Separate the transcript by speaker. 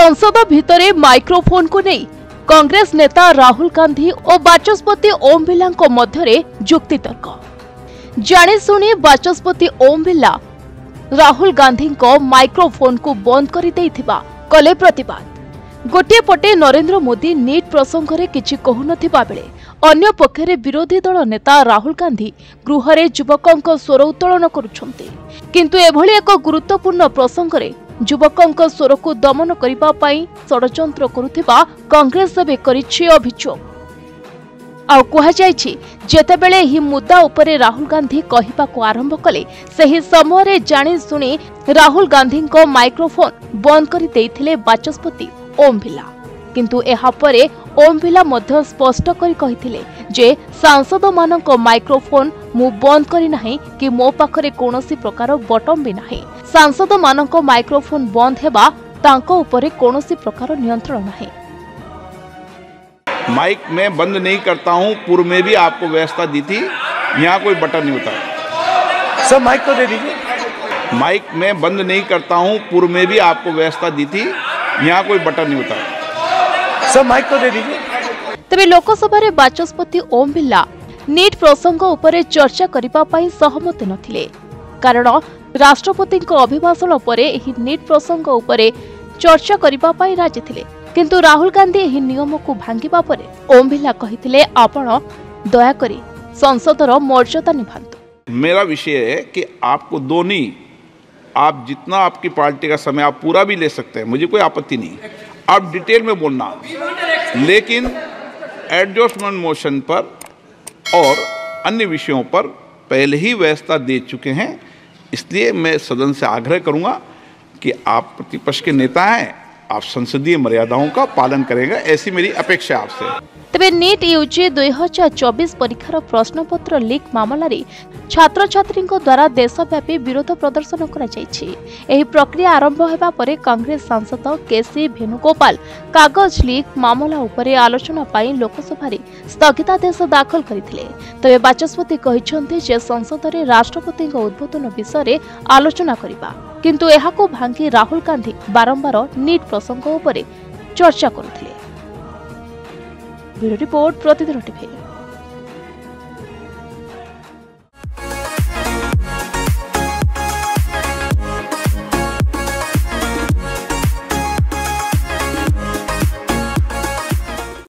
Speaker 1: ସଂସଦ ଭିତରେ ମାଇକ୍ରୋଫୋନକୁ ନେଇ କଂଗ୍ରେସ ନେତା ରାହୁଲ ଗାନ୍ଧୀ ଓ ବାଚସ୍ପତି ଓମ୍ ବିର୍ଲାଙ୍କ ମଧ୍ୟରେ ଯୁକ୍ତିତର୍କ ଜାଣିଶୁଣି ବାଚସ୍ପତି ଓମ୍ ବିର୍ଲା ରାହୁଲ ଗାନ୍ଧୀଙ୍କ ମାଇକ୍ରୋଫୋନକୁ ବନ୍ଦ କରିଦେଇଥିବା କଲେ ପ୍ରତିବାଦ। ଗୋଟିଏ ପଟେ ନରେନ୍ଦ୍ର ମୋଦି ନିଟ୍ ପ୍ରସଙ୍ଗରେ କିଛି କହୁନଥିବା ବେଳେ ଅନ୍ୟପକ୍ଷରେ ବିରୋଧୀ ଦଳ ନେତା ରାହୁଲ ଗାନ୍ଧୀ ଗୃହରେ ଯୁବକଙ୍କ ସ୍ୱର ଉତ୍ତୋଳନ କରୁଛନ୍ତି। କିନ୍ତୁ ଏଭଳି ଏକ ଗୁରୁତ୍ୱପୂର୍ଣ୍ଣ ପ୍ରସଙ୍ଗରେ ଯୁବକଙ୍କ ସ୍ୱରକୁ ଦମନ କରିବା ପାଇଁ ଷଡ଼ଯନ୍ତ୍ର କରୁଥିବା କଂଗ୍ରେସ ଏବେ କରିଛି ଅଭିଯୋଗ। ଆଉ କୁହାଯାଇଛି ଯେତେବେଳେ ଏହି ମୁଦ୍ଦା ଉପରେ ରାହୁଲ ଗାନ୍ଧୀ କହିବାକୁ ଆରମ୍ଭ କଲେ ସେହି ସମୟରେ ଜାଣିଶୁଣି ରାହୁଲ ଗାନ୍ଧୀଙ୍କ ମାଇକ୍ରୋଫୋନ ବନ୍ଦ କରିଦେଇଥିଲେ ବାଚସ୍ପତି ଓମ୍ ବିର୍ଲା। କିନ୍ତୁ ଏହାପରେ ଓମ୍ ବିର୍ଲା ମଧ୍ୟ ସ୍ପଷ୍ଟ କରି କହିଥିଲେ ଯେ ସାଂସଦମାନଙ୍କ ମାଇକ୍ରୋଫୋନ ମୁଁ ବନ୍ଦ କରିନାହିଁ କି ମୋ ପାଖରେ କୌଣସି ପ୍ରକାର ବଟମ୍ ବି ନାହିଁ ସାଂସଦମାନଙ୍କ ମାଇକ୍ରୋଫୋନ ବନ୍ଦ ହେବା ତାଙ୍କ ଉପରେ କୌଣସି ପ୍ରକାର ନିୟନ୍ତ୍ରଣ ନାହିଁ
Speaker 2: माइक मैं बंद नहीं करता हूं पूर्व में भी आपको व्यवस्था दी थी यहाँ कोई बटन नहीं होता
Speaker 3: सर माइक को दे दीजिए
Speaker 2: माइक मैं बंद नहीं करता हूं पूर्व में भी आपको व्यवस्था दी थी यहाँ कोई बटन नहीं होता
Speaker 3: सर माइक को दे दीजिए
Speaker 1: ତେବେ ଲୋକସଭାରେ ବାଚସ୍ପତି ଓମ୍ ବିର୍ଲା ନିଟ୍ ପ୍ରସଙ୍ଗ ଉପରେ ଚର୍ଚ୍ଚା କରିବା ପାଇଁ ସହମତି ନଥିଲେ କାରଣ ରାଷ୍ଟ୍ରପତିଙ୍କ ଅଭିଭାଷଣ ପରେ ଏହି ନିଟ୍ ପ୍ରସଙ୍ଗ ଉପରେ ଚର୍ଚ୍ଚା କରିବା ପାଇଁ ରାଜି ଥିଲେ କିନ୍ତୁ ରାହୁଲ ଗାନ୍ଧୀ ଏହି ନିୟମକୁ ଭାଙ୍ଗିବା ପରେ ଓମ୍ ବିର୍ଲା କହିଥିଲେ ଆପଣ ଦୟାକରି ସଂସଦର ମର୍ଯ୍ୟାଦା ନିଭାନ୍ତୁ
Speaker 2: मेरा विषय है कि आपको दो नहीं आप जितना आपकी पार्टी का समय आप पूरा भी ले सकते हैं मुझे कोई आपत्ति नहीं आप डिटेल में बोलना। लेकिन एडजस्टमेंट मोशन पर और अन्य विषयों पर पहले ही व्यवस्था दे चुके हैं। इसलिए मैं सदन से आग्रह करूँगा कि आप प्रतिपक्ष के नेता हैं आप संसदीय मर्यादाओं का पालन करेगा, ऐसी मेरी अपेक्षा आपसे।
Speaker 1: তবে নিট ইউজি দুই হাজার চবিশ পরীক্ষার প্রশ্নপত্র লিক মামলার ছাত্রছাত্রী দ্বারা দেশব্যাপী বিরোধ প্রদর্শন করা এই প্রক্রিয়া আরম্ভ হওয়া পরে কংগ্রেস সাংসদ কেসি ভেণুগোপাল কাগজ লিক মামলা উপরে আলোচনা পাই লোকসভার স্থগিতাদেশ দাখল করে তবে বাচস্পতি যে সংসদরে রাষ্ট্রপতি উদ্বোধন বিষয়ে আলোচনা করা କିନ୍ତୁ ଏହାକୁ ଭାଙ୍ଗି ରାହୁଲ ଗାନ୍ଧୀ ବାରମ୍ବାର ନିଟ୍ ପ୍ରସଙ୍ଗ ଉପରେ ଚର୍ଚ୍ଚା କରୁଥିଲେ। Bureau report Pratidin TV.